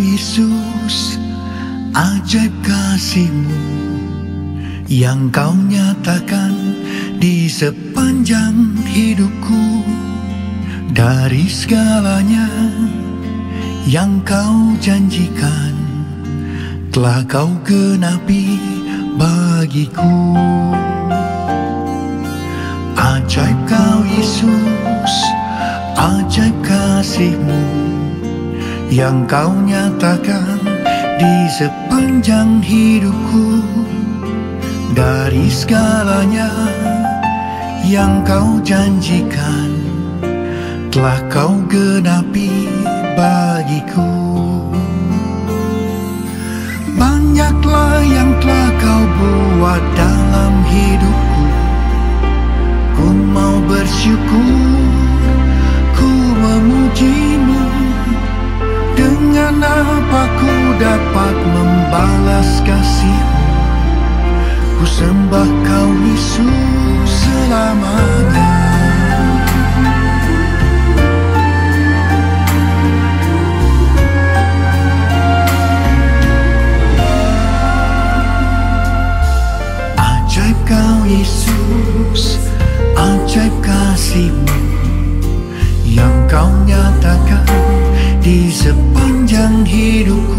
Yesus ajaib kasihmu yang kau nyatakan di sepanjang hidupku. Dari segalanya yang kau janjikan telah kau genapi bagiku. Ajaib kau Yesus ajaib kasihmu yang kau nyatakan di sepanjang hidupku. Dari segalanya yang kau janjikan telah kau genapi bagiku. Banyaklah yang telah kau buat dalam hidupku dapat membalas kasihmu. Ku sembah kau Yesus selamanya. Ajaib kau Yesus Ajaib kasihmu. Yang kau nyatakan Di sepanjang hidupku